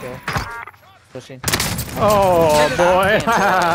Kill. Pushing. Oh, boy.